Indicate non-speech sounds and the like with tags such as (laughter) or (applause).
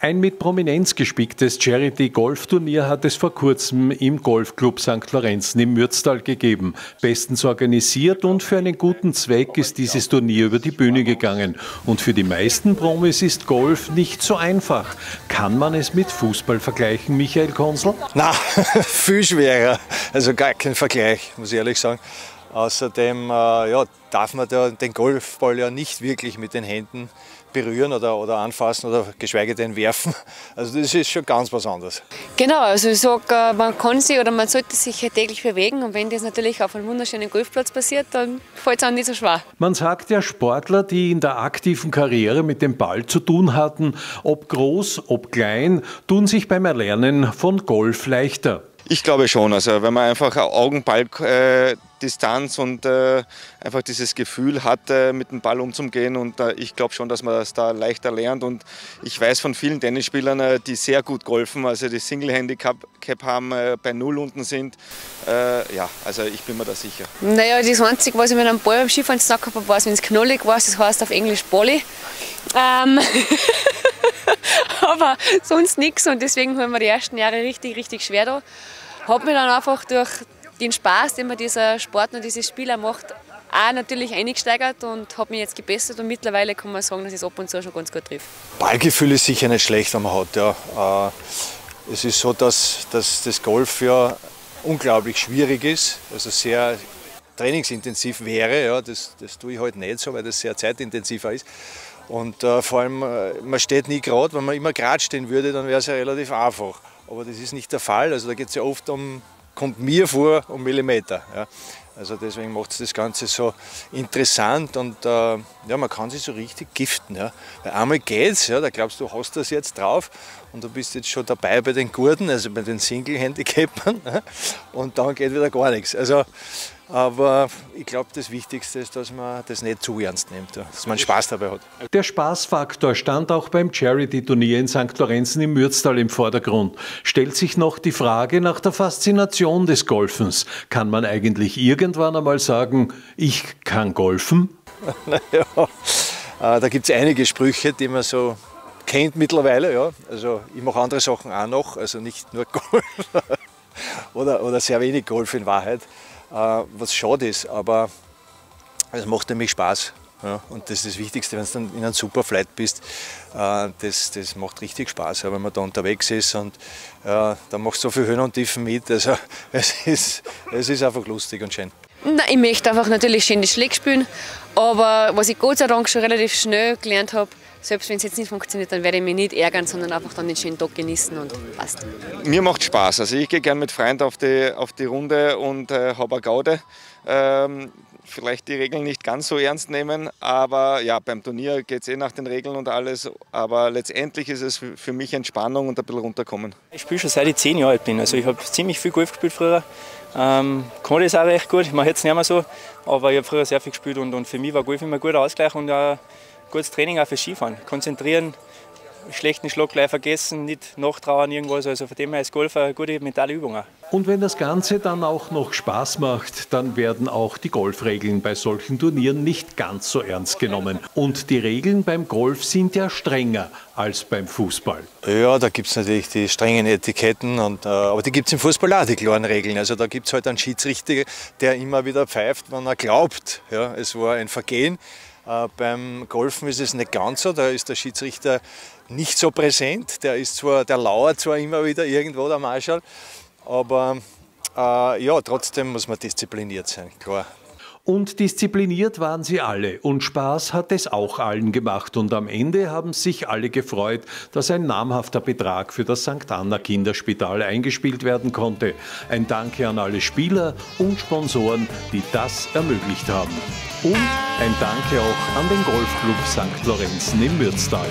Ein mit Prominenz gespicktes Charity-Golfturnier hat es vor kurzem im Golfclub St. Lorenzen im Mürztal gegeben. Bestens organisiert und für einen guten Zweck ist dieses Turnier über die Bühne gegangen. Und für die meisten Promis ist Golf nicht so einfach. Kann man es mit Fußball vergleichen, Michael Konsel? Na, (laughs) viel schwerer. Also gar kein Vergleich, muss ich ehrlich sagen. Außerdem äh, ja, darf man den Golfball ja nicht wirklich mit den Händen berühren oder, oder anfassen oder geschweige denn werfen. (laughs) Also das ist schon ganz was anderes. Genau, also ich sage, äh, man kann sich oder man sollte sich täglich bewegen und wenn das natürlich auf einem wunderschönen Golfplatz passiert, dann fällt es auch nicht so schwer. Man sagt ja, Sportler, die in der aktiven Karriere mit dem Ball zu tun hatten, ob groß, ob klein, tun sich beim Erlernen von Golf leichter. Ich glaube schon. Also wenn man einfach Augenballdistanz und äh, einfach dieses Gefühl hat, äh, mit dem Ball umzugehen. Und äh, ich glaube schon, dass man das da leichter lernt. Und ich weiß von vielen Tennisspielern, äh, die sehr gut golfen, also die Single-Handicap haben, äh, bei Null unten sind. Äh, ja, also ich bin mir da sicher. Naja, das Einzige, was ich mit einem Ball beim Skifahren zu gehabt habe, war, wenn es knollig war, das heißt auf Englisch Bolli. Ähm (laughs) aber sonst nichts und deswegen haben wir die ersten Jahre richtig, richtig schwer da habe mich dann einfach durch den Spaß, den mir dieser Sport und dieses Spiel macht, auch natürlich eingesteigert und habe mich jetzt gebessert und mittlerweile kann man sagen, dass ich es ab und zu schon ganz gut trifft. Ballgefühl ist sicher nicht schlecht, wenn man hat. Ja. Äh, es ist so, dass, dass das Golf ja unglaublich schwierig ist, also sehr trainingsintensiv wäre. Ja. Das, das tue ich halt nicht so, weil das sehr zeitintensiver ist. Und äh, vor allem, äh, man steht nie gerade. Wenn man immer gerade stehen würde, dann wäre es ja relativ einfach. Aber das ist nicht der Fall. Also da geht es ja oft um, kommt mir vor, um Millimeter. Ja. Also deswegen macht es das Ganze so interessant und äh, ja, man kann sich so richtig giften. Ja. Weil einmal geht's, ja, da glaubst du, hast das jetzt drauf und du bist jetzt schon dabei bei den Gurten, also bei den Single-Handicapern und dann geht wieder gar nichts. Also aber ich glaube, das Wichtigste ist, dass man das nicht zu ernst nimmt, dass man Spaß dabei hat. Der Spaßfaktor stand auch beim Charity-Turnier in St. Lorenzen im Mürztal im Vordergrund. Stellt sich noch die Frage nach der Faszination des Golfens. Kann man eigentlich irgendwann einmal sagen, ich kann golfen? (laughs) naja, äh, da gibt es einige Sprüche, die man so kennt mittlerweile. Ja. Also ich mache andere Sachen auch noch, also nicht nur (laughs) Golf oder, oder sehr wenig Golf in Wahrheit. Äh, was schade ist, aber es macht nämlich Spaß. Ja, und das ist das Wichtigste, wenn du dann in einem super Flight bist, äh, das, das macht richtig Spaß, wenn man da unterwegs ist und ja, da machst du so viel Höhen und Tiefen mit. Also (laughs) es ist, es ist einfach lustig und schön. Nein, ich möchte einfach natürlich schön das Schläge spielen, aber was ich Gott sei Dank schon relativ schnell gelernt habe, selbst wenn es jetzt nicht funktioniert, dann werde ich mich nicht ärgern, sondern einfach dann den schönen Tag genießen und passt. Mir macht Spaß. Also ich gehe gerne mit Freunden auf die, auf die Runde und äh, habe eine Gaude. Ähm, vielleicht die Regeln nicht ganz so ernst nehmen, aber ja, beim Turnier geht es eh nach den Regeln und alles. Aber letztendlich ist es für mich Entspannung und ein bisschen runterkommen. Ich spiele schon seit ich zehn Jahre alt bin. Also ich habe ziemlich viel Golf gespielt früher. Ähm, kann das auch recht gut. Ich mache jetzt nicht mehr so, aber ich habe früher sehr viel gespielt und, und für mich war Golf immer ein guter Ausgleich und auch gutes Training auch für Skifahren. Konzentrieren, schlechten Schlag gleich vergessen, nicht nachtrauern irgendwas. Also von dem her ist Golf eine gute mentale Übung. Auch. Und wenn das Ganze dann auch noch Spaß macht, dann werden auch die Golfregeln bei solchen Turnieren nicht ganz so ernst genommen. Und die Regeln beim Golf sind ja strenger als beim Fußball. Ja, da gibt es natürlich die strengen Etiketten, und, äh, aber die gibt es im Fußball auch, die klaren Regeln. Also da gibt es halt einen Schiedsrichter, der immer wieder pfeift, wenn er glaubt, ja, es war ein Vergehen. Äh, beim Golfen ist es nicht ganz so, da ist der Schiedsrichter nicht so präsent. Der, ist zwar, der lauert zwar immer wieder irgendwo, der Marschall, aber äh, ja, trotzdem muss man diszipliniert sein, klar. Und diszipliniert waren sie alle und Spaß hat es auch allen gemacht und am Ende haben sich alle gefreut, dass ein namhafter Betrag für das St. Anna Kinderspital eingespielt werden konnte. Ein Danke an alle Spieler und Sponsoren, die das ermöglicht haben. Und ein Danke auch an den Golfclub St. Lorenzen im Mürztal.